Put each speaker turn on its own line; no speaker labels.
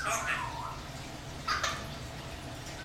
Stop.